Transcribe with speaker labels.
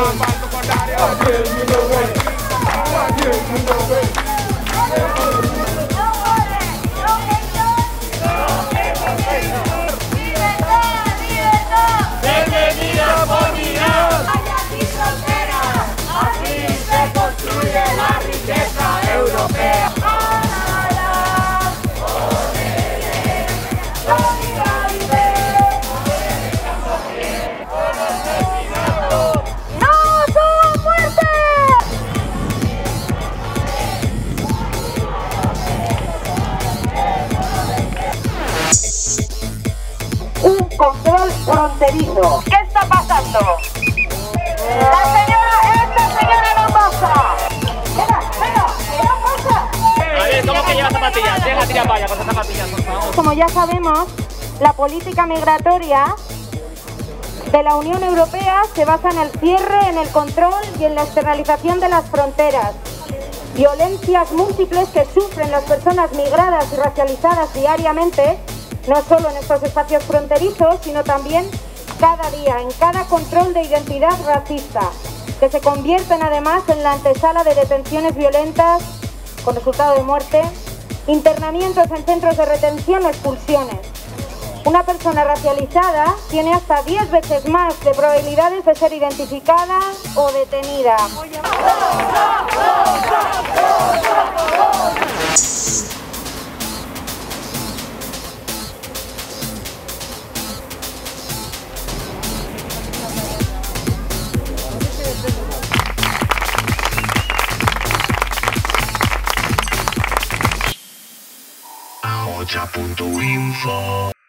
Speaker 1: one. Kill me the way. Fronterizo. ¿Qué está pasando? La señora, esta señora no pasa. Venga, venga, no pasa.
Speaker 2: A ver, ¿cómo que lleva zapatillas? Deja tirar vaya con esas zapatillas, por favor.
Speaker 3: Como ya sabemos, la política migratoria de la Unión Europea se basa en el cierre, en el control y en la externalización de las fronteras. Violencias múltiples que sufren las personas migradas y racializadas diariamente, no solo en estos espacios fronterizos, sino también cada día, en cada control de identidad racista, que se convierten además en la antesala de detenciones violentas con resultado de muerte, internamientos en centros de retención o expulsiones. Una persona racializada tiene hasta 10 veces más de probabilidades de ser identificada o detenida.
Speaker 4: Rocha.info